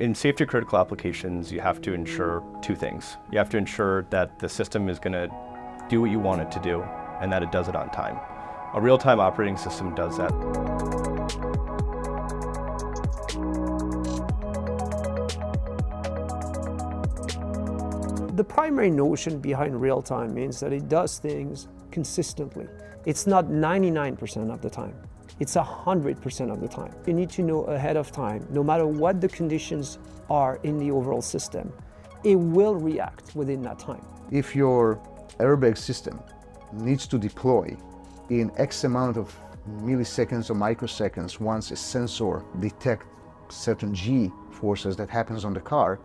In safety critical applications, you have to ensure two things. You have to ensure that the system is going to do what you want it to do and that it does it on time. A real-time operating system does that. The primary notion behind real-time means that it does things consistently. It's not 99% of the time. It's 100% of the time. You need to know ahead of time, no matter what the conditions are in the overall system, it will react within that time. If your airbag system needs to deploy in X amount of milliseconds or microseconds once a sensor detects certain G forces that happens on the car,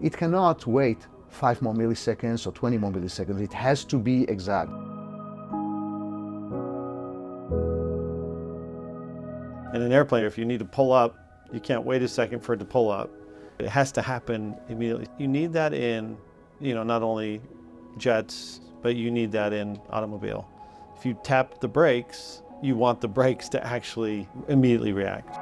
it cannot wait 5 more milliseconds or 20 more milliseconds. It has to be exact. In an airplane, if you need to pull up, you can't wait a second for it to pull up. It has to happen immediately. You need that in, you know, not only jets, but you need that in automobile. If you tap the brakes, you want the brakes to actually immediately react.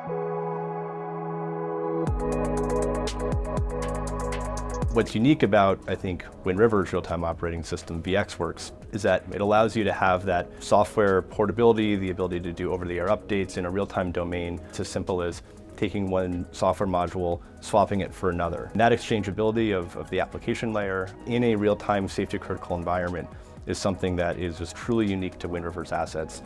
What's unique about, I think, Wind River's real-time operating system, VxWorks, is that it allows you to have that software portability, the ability to do over-the-air updates in a real-time domain. It's as simple as taking one software module, swapping it for another. And that exchangeability of, of the application layer in a real-time safety critical environment is something that is just truly unique to Wind River's assets.